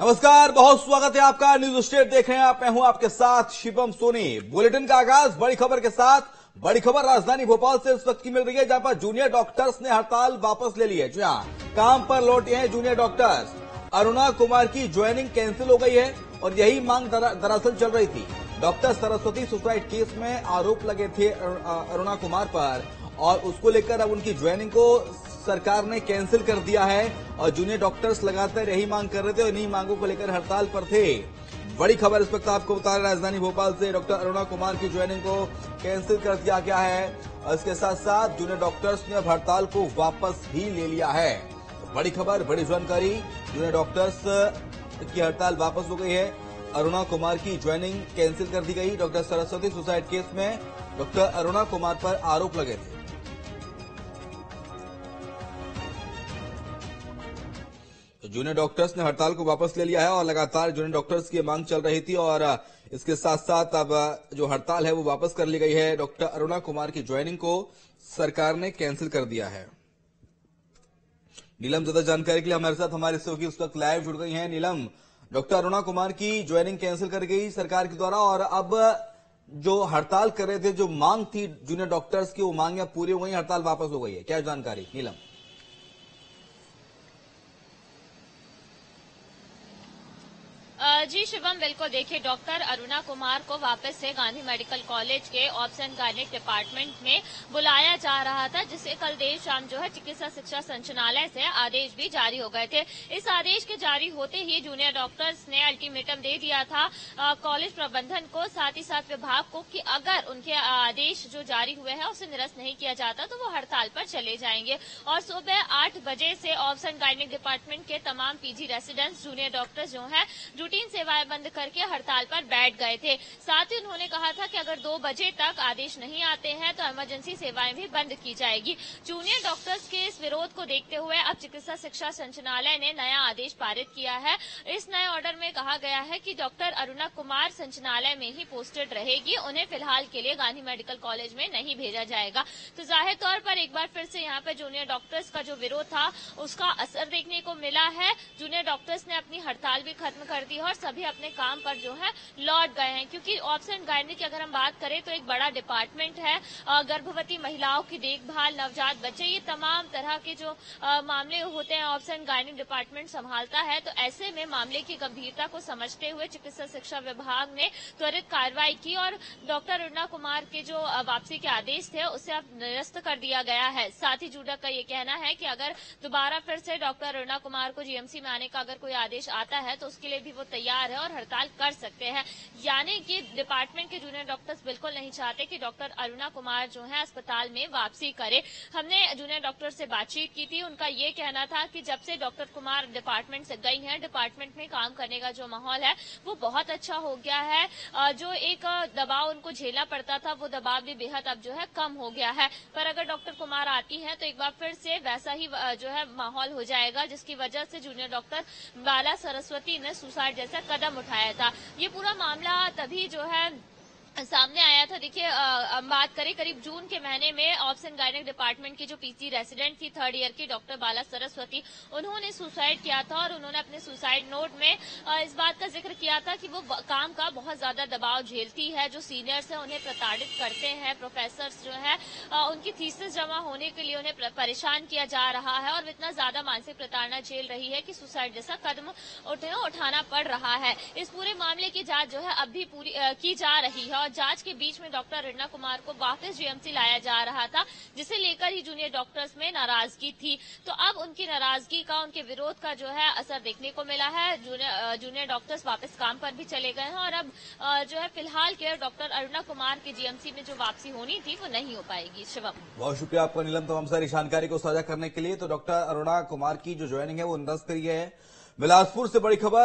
नमस्कार, बहुत स्वागत है आपका न्यूज़ स्टेट देख रहे हैं आप। मैं हूँ आपके साथ शिवम सोनी। बुलेटिन का आगाज़, बड़ी खबर के साथ। बड़ी खबर राजधानी भोपाल से इस वक्त की मिल रही है, जहाँ पर जूनियर डॉक्टर्स ने हड़ताल वापस ले ली है। जी हाँ काम पर लौटे हैं जूनियर डॉक्टर्स। अरुणा कुमार की ज्वाइनिंग कैंसिल हो गई है और यही मांग दरअसल चल रही थी। डॉक्टर सरस्वती सुसाइड केस में आरोप लगे थे अरुणा कुमार पर और उसको लेकर अब उनकी ज्वाइनिंग को सरकार ने कैंसिल कर दिया है और जूनियर डॉक्टर्स लगातार यही मांग कर रहे थे और इन्हीं मांगों को लेकर हड़ताल पर थे। बड़ी खबर इस वक्त आपको बता रहे राजधानी भोपाल से डॉक्टर अरुणा कुमार की ज्वाइनिंग को कैंसिल कर दिया गया है और इसके साथ साथ जूनियर डॉक्टर्स ने हड़ताल को वापस भी ले लिया है। बड़ी खबर, बड़ी जानकारी, जूनियर डॉक्टर्स की हड़ताल वापस हो गई है। अरुणा कुमार की ज्वाइनिंग कैंसिल कर दी गई। डॉक्टर सरस्वती सुसाइड केस में डॉक्टर अरुणा कुमार पर आरोप लगे थे। जूनियर डॉक्टर्स ने हड़ताल को वापस ले लिया है और लगातार जूनियर डॉक्टर्स की मांग चल रही थी और इसके साथ साथ अब जो हड़ताल है वो वापस कर ली गई है। डॉक्टर अरुणा कुमार की ज्वाइनिंग को सरकार ने कैंसिल कर दिया है। नीलम, ज़्यादा जानकारी के लिए हमारे साथ हमारे सहयोगी उस वक्त लाइव जुड़ गई हैं। नीलम, डॉक्टर अरुणा कुमार की ज्वाइनिंग कैंसिल कर गई सरकार के द्वारा और अब जो हड़ताल कर रहे थे, जो मांग थी जूनियर डॉक्टर्स की, वो मांग पूरी हो गई, हड़ताल वापस हो गई है। क्या जानकारी? नीलम। जी शिवम बिल्कुल। देखिए, डॉक्टर अरुणा कुमार को वापस से गांधी मेडिकल कॉलेज के ऑप्स एंड डिपार्टमेंट में बुलाया जा रहा था, जिसे कल देर शाम जो है चिकित्सा शिक्षा संचालय से आदेश भी जारी हो गए थे। इस आदेश के जारी होते ही जूनियर डॉक्टर्स ने अल्टीमेटम दे दिया था कॉलेज प्रबंधन को, साथ ही साथ विभाग को, कि अगर उनके आदेश जो जारी हुए हैं, उसे निरस्त नहीं किया जाता तो वो हड़ताल पर चले जाएँगे। और सुबह आठ बजे से ऑप्स एंड डिपार्टमेंट के तमाम पीजी रेसिडेंट्स, जूनियर डॉक्टर्स जो है रूटीन सेवाएँ बंद करके हड़ताल पर बैठ गए थे। साथ ही उन्होंने कहा था कि अगर दो बजे तक आदेश नहीं आते हैं तो इमरजेंसी सेवाएँ भी बंद की जाएगी। जूनियर डॉक्टर्स के इस विरोध को देखते हुए अब चिकित्सा शिक्षा संचालय ने नया आदेश पारित किया है। इस नए ऑर्डर में कहा गया है कि डॉक्टर अरुणा कुमार संचालय में ही पोस्टेड रहेगी। उन्हें फ़िलहाल के लिए गांधी मेडिकल कॉलेज में नहीं भेजा जाएगा। तो ज़ाहिर तौर पर एक बार फिर से यहाँ पर जूनियर डॉक्टर्स का जो विरोध था, उसका असर देखने को मिला है। जूनियर डॉक्टर्स ने अपनी हड़ताल भी खत्म कर दी और सभी अपने काम पर जो है लौट गए हैं। क्योंकि ऑप्स एंड गायनिक की अगर हम बात करें तो एक बड़ा डिपार्टमेंट है गर्भवती महिलाओं की देखभाल, नवजात बच्चे, ये तमाम तरह के जो मामले होते हैं ऑप्स एंड गायनिक डिपार्टमेंट संभालता है। तो ऐसे में मामले की गंभीरता को समझते हुए चिकित्सा शिक्षा विभाग ने त्वरित कार्रवाई की और डॉक्टर अरुणा कुमार के जो वापसी के आदेश थे, उसे अब निरस्त कर दिया गया है। साथ ही जूडक का ये कहना है कि अगर दोबारा फिर से डॉक्टर अरुणा कुमार को जीएमसी में आने का अगर कोई आदेश आता है तो उसके लिए भी वो तैयार तैयार है और हड़ताल कर सकते हैं। यानी कि डिपार्टमेंट के जूनियर डॉक्टर्स बिल्कुल नहीं चाहते कि डॉक्टर अरुणा कुमार जो है अस्पताल में वापसी करे। हमने जूनियर डॉक्टर से बातचीत की थी। उनका ये कहना था कि जब से डॉक्टर कुमार डिपार्टमेंट से गई हैं डिपार्टमेंट में काम करने का जो माहौल है, वो बहुत अच्छा हो गया है। जो एक दबाव उनको झेलना पड़ता था, वो दबाव भी बेहद अब जो है कम हो गया है। पर अगर डॉक्टर कुमार आती हैं तो एक बार फिर से वैसा ही जो है माहौल हो जाएगा, जिसकी वजह से जूनियर डॉक्टर बाला सरस्वती ने सुसाइड जैसा कदम उठाया था। ये पूरा मामला तभी जो है सामने आया था, देखिए बात करें करीब जून के महीने में ऑप्स एंड गायनिक डिपार्टमेंट की जो पीजी रेसिडेंट थी, थर्ड ईयर की, डॉक्टर बाला सरस्वती, उन्होंने सुसाइड किया था और उन्होंने अपने सुसाइड नोट में इस बात का ज़िक्र किया था कि वो काम का बहुत ज़्यादा दबाव झेलती है। जो सीनियर्स है, उन्हें प्रताड़ित करते हैं प्रोफेसर जो है उनकी थीसिस जमा होने के लिए उन्हें परेशान किया जा रहा है और इतना ज़्यादा मानसिक प्रताड़ना झेल रही है कि सुसाइड जैसा कदम उठाना पड़ रहा है। इस पूरे मामले की जाँच जो है, अब भी पूरी की जा रही है और जाँच के बीच में डॉक्टर रिन्ना कुमार को वापस जीएमसी लाया जा रहा था, जिसे लेकर ही जूनियर डॉक्टर्स में नाराज़गी थी। तो अब उनकी नाराज़गी का, उनके विरोध का जो है असर देखने को मिला है। जूनियर डॉक्टर्स वापस काम पर भी चले गए हैं और अब जो है फ़िलहाल के डॉक्टर अरुणा कुमार की जीएमसी में जो वापसी होनी थी, वो नहीं हो पाएगी। शिवम बहुत शुक्रिया आपका, नीलम। तमाम सारी जानकारी को साझा करने के लिए तो डॉक्टर अरुणा कुमार की जो ज्वाइनिंग है, वो निरस्त करी है बिलासपुर से बड़ी खबर।